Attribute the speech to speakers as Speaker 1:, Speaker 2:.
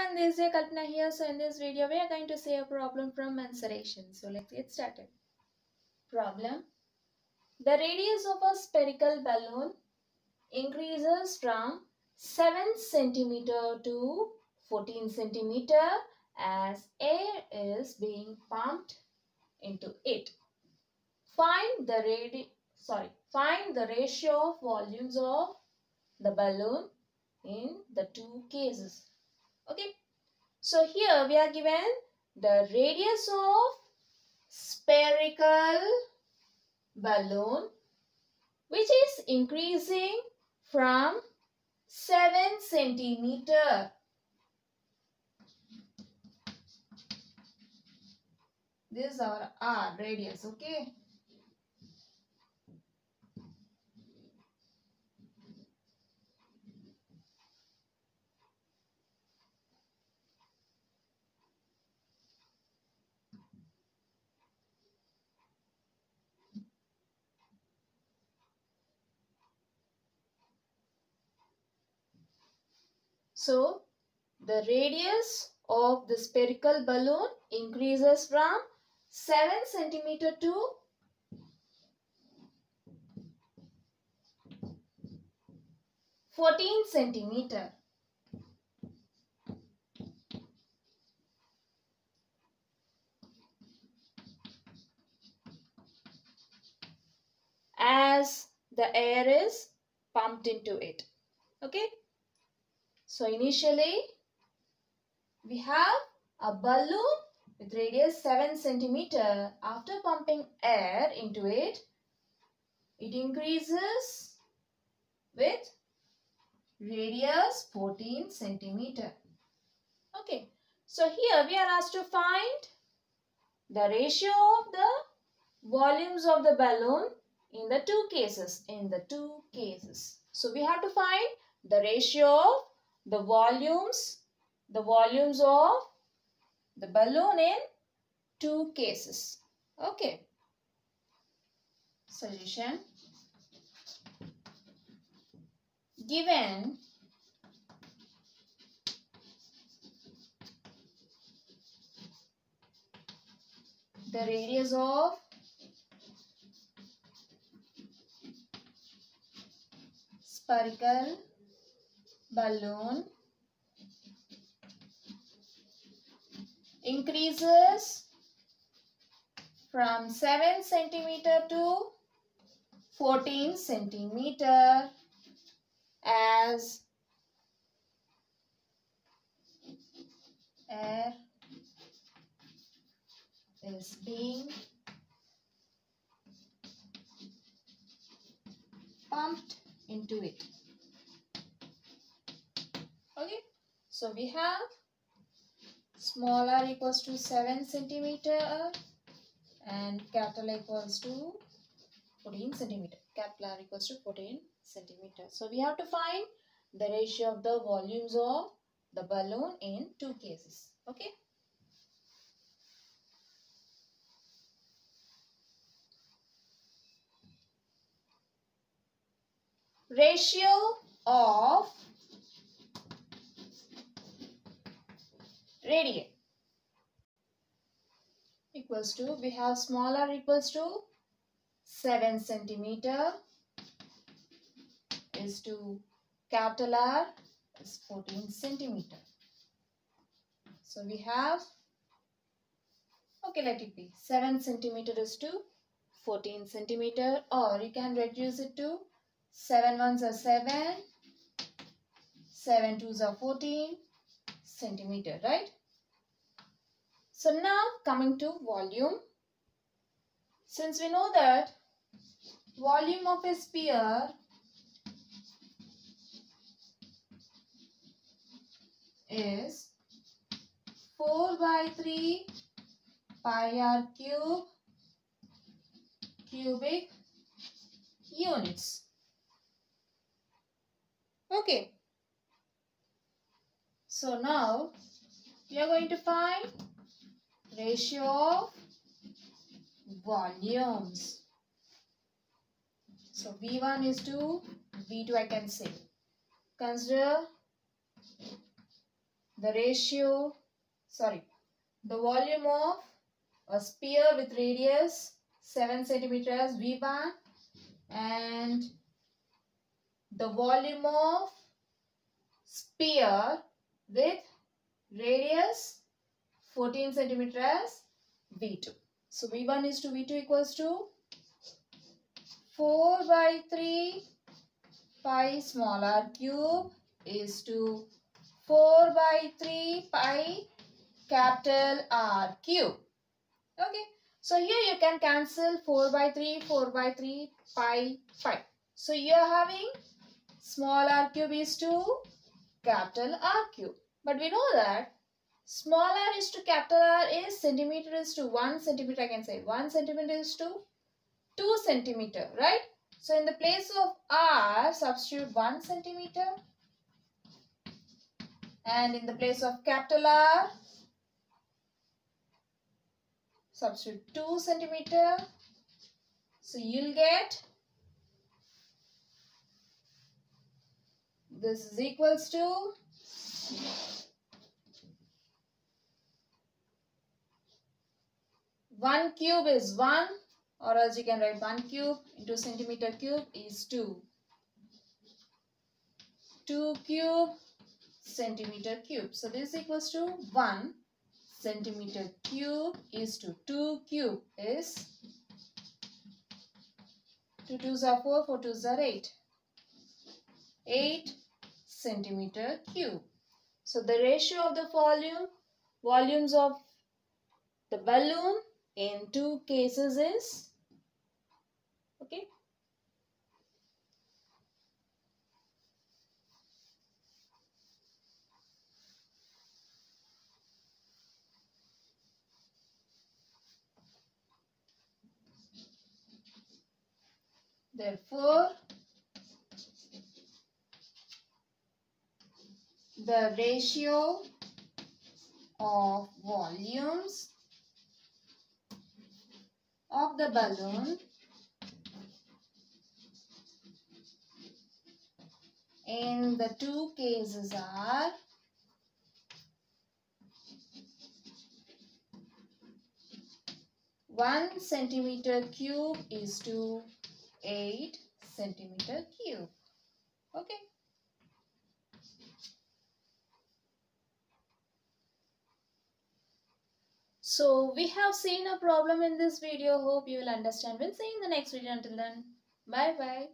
Speaker 1: everyone, this is Kalpana here. So in this video, we are going to see a problem from mensuration. So let's get started. Problem. The radius of a spherical balloon increases from 7 centimeter to 14 centimeter as air is being pumped into it. Find the radi sorry, find the ratio of volumes of the balloon in the two cases. Okay. So here we are given the radius of spherical balloon which is increasing from 7 centimeter. This is our R radius, okay? So, the radius of the spherical balloon increases from 7 centimeter to 14 centimeter. As the air is pumped into it. Okay. So initially we have a balloon with radius 7 centimeter. After pumping air into it, it increases with radius 14 centimeter. Okay. So here we are asked to find the ratio of the volumes of the balloon in the two cases. In the two cases. So we have to find the ratio of the volumes, the volumes of the balloon in two cases. Okay. Solution. Given the radius of spherical balloon increases from 7 centimeter to 14 centimeter as air is being pumped into it. Okay. So we have small r equals to 7 centimeter and capital equals to 14 centimeter. Capital R equals to 14 centimeter. So we have to find the ratio of the volumes of the balloon in two cases. Okay. Ratio of radii equals to we have smaller equals to 7 centimeter is to capital R is 14 centimeter. So we have okay let it be 7 centimeter is to 14 centimeter or you can reduce it to 7 ones are 7 7 twos are 14 centimeter, right? So now coming to volume. Since we know that volume of a sphere is 4 by 3 pi r cube cubic units. Okay. So now we are going to find ratio of volumes. So V1 is to V2 I can say. Consider the ratio, sorry, the volume of a sphere with radius 7 centimeters V1 and the volume of sphere with radius 14 centimeters V2. So V1 is to V2 equals to 4 by 3 pi small r cube is to 4 by 3 pi capital R cube. Okay. So here you can cancel 4 by 3, 4 by 3, pi, pi. So you are having small r cube is to capital R cube. But we know that small r is to capital R is centimeter is to 1 centimeter I can say 1 centimeter is to 2 centimeter right. So in the place of R substitute 1 centimeter and in the place of capital R substitute 2 centimeter. So you'll get this is equals to one cube is one or else you can write one cube into centimeter cube is two. Two cube centimeter cube. So this equals to one centimeter cube is to 2 cube is 2 2s are 4, 4 2s are 8. 8 centimeter cube. So the ratio of the volume, volumes of the balloon in two cases is, okay, Therefore, the ratio of volumes of the balloon in the two cases are one centimeter cube is to 8 centimeter cube. Okay. So we have seen a problem in this video. Hope you will understand. We'll see in the next video. Until then, bye bye.